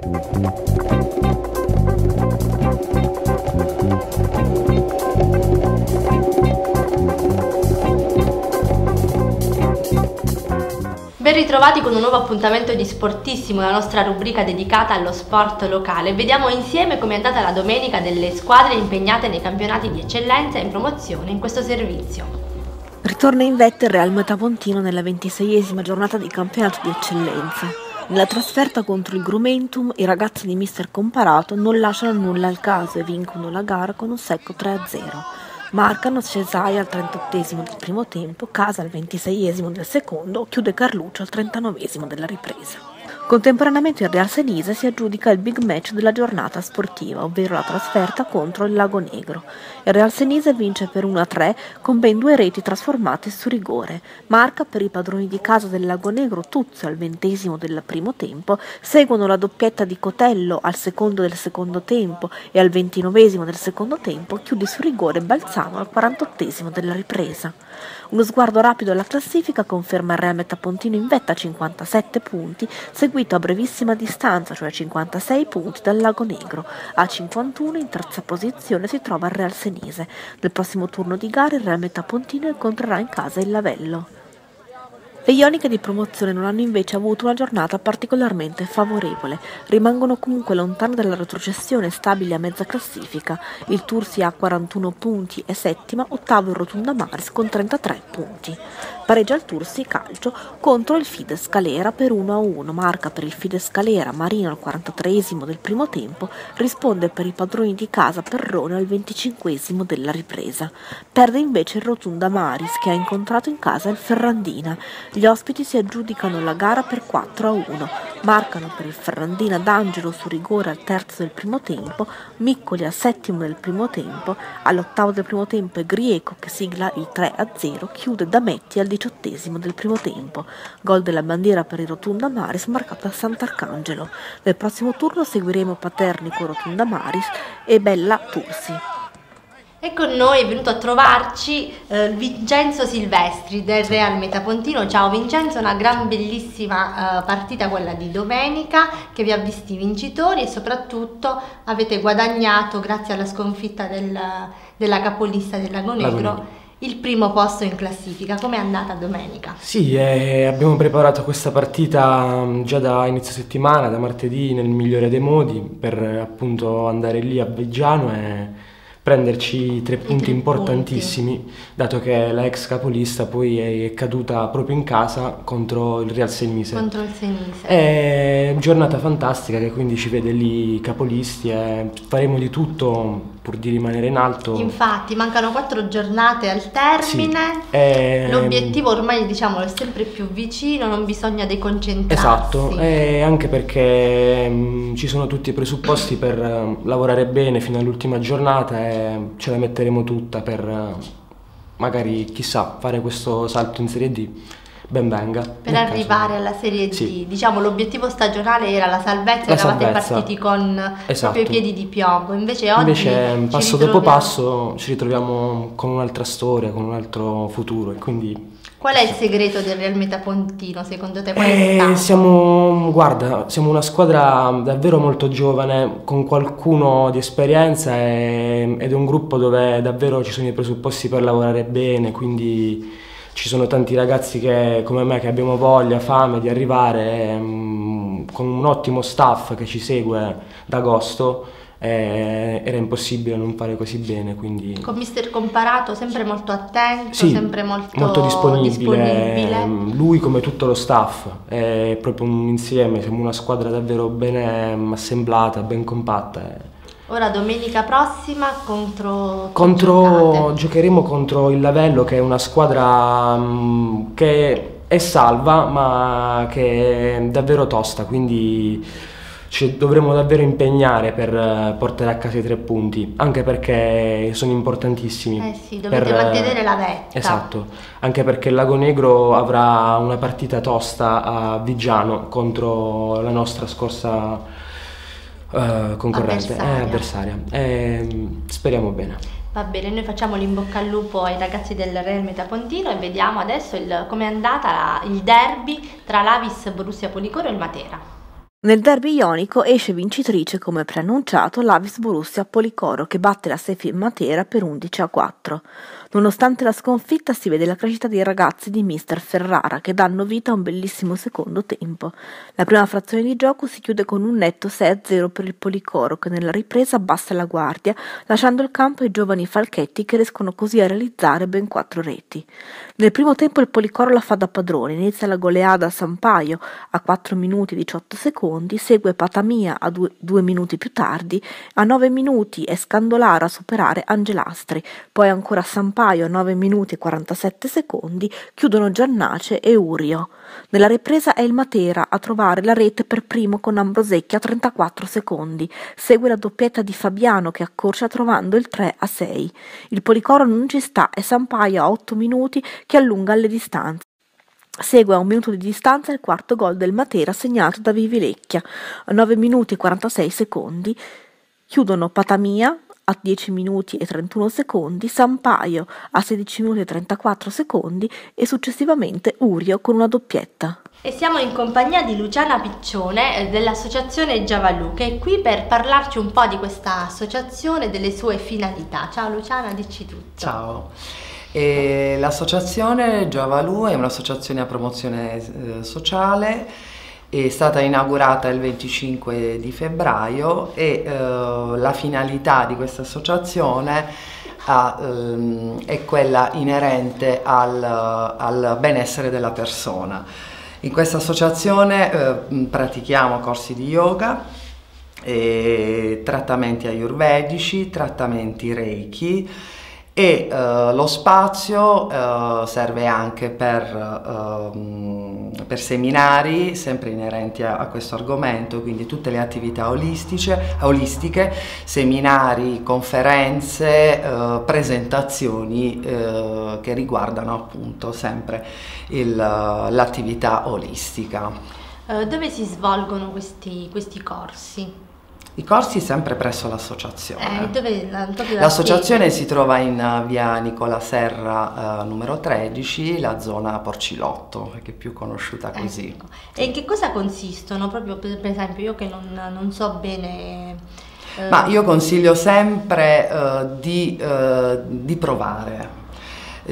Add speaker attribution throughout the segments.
Speaker 1: Ben ritrovati con un nuovo appuntamento di Sportissimo, la nostra rubrica dedicata allo sport locale. Vediamo insieme come è andata la domenica delle squadre impegnate nei campionati di eccellenza e in promozione in questo servizio.
Speaker 2: Ritorna in vetta il Real Metapontino nella ventiseiesima giornata di campionato di eccellenza. Nella trasferta contro il Grumentum i ragazzi di Mister Comparato non lasciano nulla al caso e vincono la gara con un secco 3-0 marcano Cesai al 38 del primo tempo, Casa al 26 del secondo, chiude Carluccio al 39 della ripresa. Contemporaneamente il Real Senise si aggiudica il big match della giornata sportiva, ovvero la trasferta contro il Lago Negro. Il Real Senise vince per 1-3 con ben due reti trasformate su rigore. Marca per i padroni di casa del Lago Negro Tuzio al ventesimo del primo tempo, seguono la doppietta di Cotello al secondo del secondo tempo e al ventinovesimo del secondo tempo chiude su rigore Balzano al quarantottesimo della ripresa. Uno sguardo rapido alla classifica conferma il Real Metapontino in vetta a 57 punti, seguito a brevissima distanza, cioè 56 punti, dal Lago Negro. A 51 in terza posizione si trova il Real Senise. Nel prossimo turno di gara il Real Metapontino incontrerà in casa il Lavello. Le ioniche di promozione non hanno invece avuto una giornata particolarmente favorevole, rimangono comunque lontane dalla retrocessione stabili a mezza classifica. Il Tursi ha 41 punti e settima, ottavo il Rotunda Maris con 33 punti. Pareggia il Tursi calcio contro il Fides Calera per 1-1, marca per il Fides Calera Marino al 43 del primo tempo, risponde per i padroni di casa Perrone al 25 della ripresa. Perde invece il Rotunda Maris che ha incontrato in casa il Ferrandina. Gli ospiti si aggiudicano la gara per 4 a 1, marcano per il Ferrandina D'Angelo su rigore al terzo del primo tempo, Miccoli al settimo del primo tempo, all'ottavo del primo tempo è Grieco che sigla il 3 a 0, chiude Dametti al diciottesimo del primo tempo, gol della bandiera per il Rotunda Maris marcato a Sant'Arcangelo. Nel prossimo turno seguiremo Paternico Rotunda Maris e Bella Tursi.
Speaker 1: E con noi è venuto a trovarci eh, Vincenzo Silvestri del Real Metapontino. Ciao Vincenzo, una gran bellissima eh, partita quella di domenica che vi ha visti vincitori e soprattutto avete guadagnato grazie alla sconfitta del, della capolista del Lago Negro il primo posto in classifica. Com'è andata domenica?
Speaker 3: Sì, eh, abbiamo preparato questa partita mm, già da inizio settimana, da martedì nel migliore dei modi per appunto andare lì a Viggiano e prenderci tre punti tre importantissimi, punti. dato che la ex capolista poi è caduta proprio in casa contro il Real Senise.
Speaker 1: Contro il Senise.
Speaker 3: È giornata fantastica che quindi ci vede lì capolisti e faremo di tutto pur di rimanere in alto.
Speaker 1: Infatti, mancano quattro giornate al termine. Sì. E... L'obiettivo ormai diciamo è sempre più vicino, non bisogna deconcentrarsi.
Speaker 3: Esatto, e anche perché mh, ci sono tutti i presupposti per uh, lavorare bene fino all'ultima giornata e ce la metteremo tutta per uh, magari chissà fare questo salto in Serie D ben venga.
Speaker 1: Per arrivare alla Serie D, sì. diciamo l'obiettivo stagionale era la salvezza, la eravate salvezza. partiti con esatto. i piedi di piombo, invece oggi
Speaker 3: invece, passo dopo passo ci ritroviamo con un'altra storia, con un altro futuro e quindi...
Speaker 1: Qual è il segreto del Real Metapontino secondo te?
Speaker 3: Eh, siamo, guarda, siamo una squadra davvero molto giovane, con qualcuno di esperienza e, ed è un gruppo dove davvero ci sono i presupposti per lavorare bene, quindi ci sono tanti ragazzi che, come me che abbiamo voglia, fame di arrivare um, con un ottimo staff che ci segue da agosto eh, era impossibile non fare così bene quindi...
Speaker 1: con mister comparato sempre molto attento
Speaker 3: sì,
Speaker 1: sempre molto,
Speaker 3: molto disponibile. disponibile. lui come tutto lo staff è proprio un insieme siamo una squadra davvero ben assemblata ben compatta
Speaker 1: Ora domenica prossima contro...
Speaker 3: contro giocheremo contro il Lavello che è una squadra um, che è salva ma che è davvero tosta, quindi ci dovremo davvero impegnare per uh, portare a casa i tre punti, anche perché sono importantissimi.
Speaker 1: Eh sì, dovete per, mantenere la vetta.
Speaker 3: Esatto, anche perché il Lago Negro avrà una partita tosta a Vigiano contro la nostra scorsa uh, concorrente, avversaria. è avversaria. E, speriamo bene.
Speaker 1: Va bene, noi facciamo l'in bocca al lupo ai ragazzi del Real Metapontino e vediamo adesso come è andata il derby tra l'Avis Borussia Policoro e il Matera.
Speaker 2: Nel derby ionico esce vincitrice come preannunciato l'Avis Borussia Policoro che batte la Sefi Matera per 11 a 4. Nonostante la sconfitta si vede la crescita dei ragazzi di Mister Ferrara che danno vita a un bellissimo secondo tempo. La prima frazione di gioco si chiude con un netto 6-0 per il Policoro che nella ripresa abbassa la guardia lasciando il campo ai giovani falchetti che riescono così a realizzare ben quattro reti. Nel primo tempo il Policoro la fa da padrone, inizia la goleada a Sampaio a 4 minuti e 18 secondi, segue Patamia a 2 minuti più tardi, a 9 minuti è Scandolara a superare Angelastri, poi ancora Sampaio Sampaio a 9 minuti e 47 secondi chiudono Giannace e Urio. Nella ripresa è il Matera a trovare la rete per primo con Ambrosecchi a 34 secondi. Segue la doppietta di Fabiano che accorcia trovando il 3 a 6. Il Policoro non ci sta e Sampaio a 8 minuti che allunga le distanze. Segue a un minuto di distanza il quarto gol del Matera segnato da Vivilecchia a 9 minuti e 46 secondi. Chiudono Patamia a 10 minuti e 31 secondi, Sampaio a 16 minuti e 34 secondi e successivamente Urio con una doppietta.
Speaker 1: E siamo in compagnia di Luciana Piccione eh, dell'associazione Giavalu che è qui per parlarci un po' di questa associazione e delle sue finalità. Ciao Luciana, dici tutto.
Speaker 4: Ciao. E l'associazione Giavalu è un'associazione a promozione eh, sociale è stata inaugurata il 25 di febbraio e eh, la finalità di questa associazione ehm, è quella inerente al, al, benessere della persona. In questa associazione eh, pratichiamo corsi di yoga, trattamenti ayurvedici, trattamenti reiki, e uh, lo spazio uh, serve anche per, uh, per, seminari sempre inerenti a, a, questo argomento, quindi tutte le attività olistiche, seminari, conferenze, presentazioni che riguardano appunto sempre l'attività olistica.
Speaker 1: dove si svolgono questi, questi corsi?
Speaker 4: I corsi sempre presso l'associazione.
Speaker 1: Eh, dove,
Speaker 4: l'associazione si trova in uh, via Nicola Serra uh, numero 13, la zona Porcilotto, che è più conosciuta così.
Speaker 1: Ecco. E in che cosa consistono? Proprio per, per esempio io che non, non so bene...
Speaker 4: Eh... Ma io consiglio sempre uh, di, di provare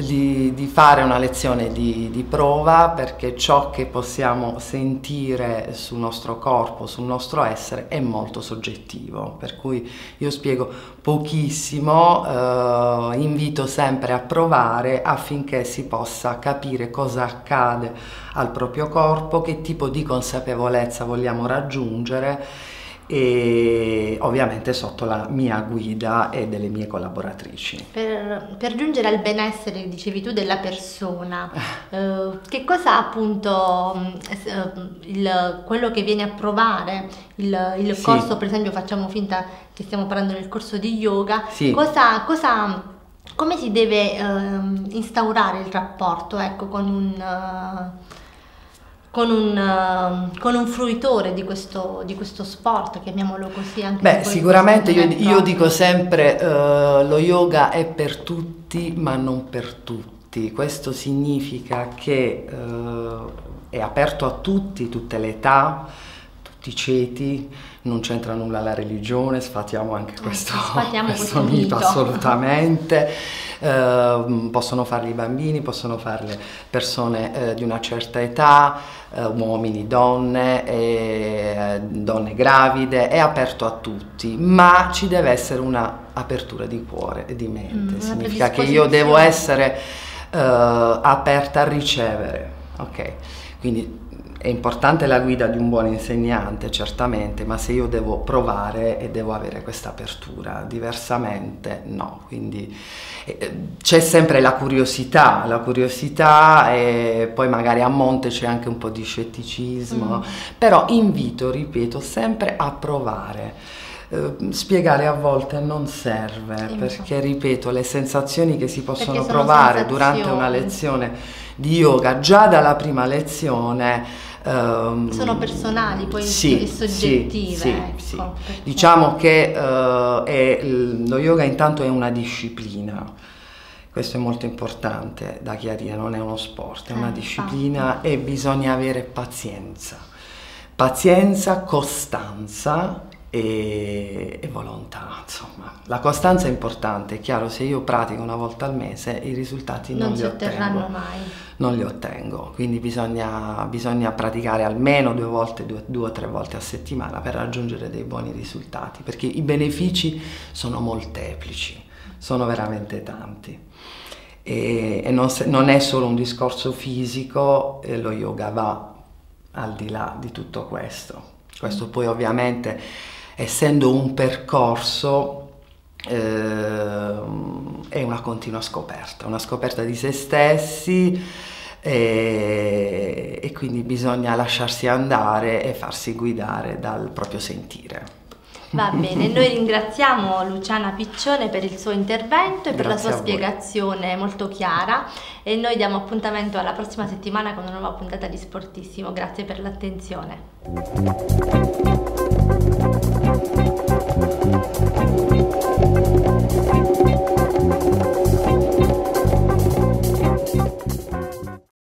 Speaker 4: di, di fare una lezione di, di, prova perché ciò che possiamo sentire sul nostro corpo, sul nostro essere è molto soggettivo, per cui io spiego pochissimo, eh, invito sempre a provare affinché si possa capire cosa accade al proprio corpo, che tipo di consapevolezza vogliamo raggiungere e ovviamente sotto la mia guida e delle mie collaboratrici.
Speaker 1: Per, per giungere al benessere, dicevi tu, della persona, eh, che cosa appunto mm, eh, il, quello che viene a provare, il, il sì. corso per esempio facciamo finta che stiamo parlando del corso di yoga, sì. cosa, cosa come si deve eh, instaurare il rapporto ecco, con un... Con un, uh, con un fruitore di questo, di questo, sport, chiamiamolo così. Anche
Speaker 4: Beh, sicuramente io, io, dico sempre uh, lo yoga è per tutti ma non per tutti. Questo significa che uh, è aperto a tutti, tutte le età, tutti i ceti, non c'entra nulla la religione, sfatiamo anche ecco, questo,
Speaker 1: sfatiamo
Speaker 4: questo
Speaker 1: mito, mito.
Speaker 4: assolutamente. Eh, possono farli i bambini, possono farle persone eh, di una certa età, eh, uomini, donne, eh, donne gravide, è aperto a tutti, ma ci deve essere un'apertura di cuore e di mente, mm, significa che io devo essere eh, aperta a ricevere, ok? Quindi è importante la guida di un buon insegnante, certamente, ma se io devo provare e devo avere questa apertura, diversamente no. Quindi eh, c'è sempre la curiosità, la curiosità e poi magari a monte c'è anche un po' di scetticismo, mm. però invito, ripeto, sempre a provare. Eh, spiegare a volte non serve perché ripeto le sensazioni che si possono provare durante una lezione di yoga già dalla prima lezione
Speaker 1: Um, Sono personali, poi sì, soggettive. Sì, ecco, sì,
Speaker 4: Diciamo che uh, è, lo yoga intanto è una disciplina. Questo è molto importante da chiarire, non è uno sport, è una eh, disciplina infatti. e bisogna avere pazienza pazienza, costanza e, e, volontà, insomma. La costanza è importante, è chiaro, se io pratico una volta al mese i risultati non,
Speaker 1: non
Speaker 4: li
Speaker 1: otterranno mai.
Speaker 4: Non li ottengo, quindi bisogna, bisogna praticare almeno due volte, due, due, o tre volte a settimana per raggiungere dei buoni risultati, perché i benefici sono molteplici, sono veramente tanti. E, e non, se, non, è solo un discorso fisico, eh, lo yoga va al di là di tutto questo. Questo poi ovviamente essendo un percorso eh, è una continua scoperta, una scoperta di se stessi e, e quindi bisogna lasciarsi andare e farsi guidare dal proprio sentire.
Speaker 1: Va bene, noi ringraziamo Luciana Piccione per il suo intervento e per la sua spiegazione molto chiara e noi diamo appuntamento alla prossima settimana con una nuova puntata di Sportissimo. Grazie per l'attenzione.